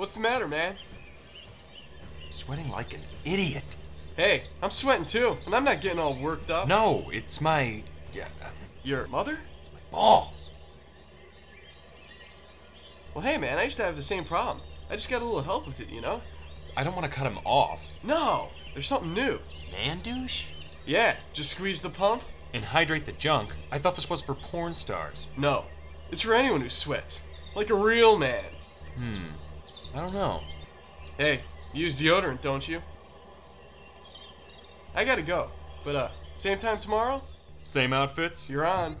What's the matter, man? Sweating like an idiot. Hey, I'm sweating too, and I'm not getting all worked up. No, it's my. Yeah, Your mother? It's my balls. Well, hey, man, I used to have the same problem. I just got a little help with it, you know? I don't want to cut him off. No, there's something new. Man douche? Yeah, just squeeze the pump. And hydrate the junk. I thought this was for porn stars. No, it's for anyone who sweats. Like a real man. Hmm. I don't know. Hey, you use deodorant, don't you? I gotta go, but uh, same time tomorrow, Same outfits? you're on.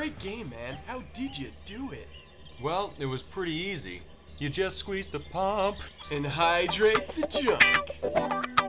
Great game, man. How did you do it? Well, it was pretty easy. You just squeeze the pump. And hydrate the junk.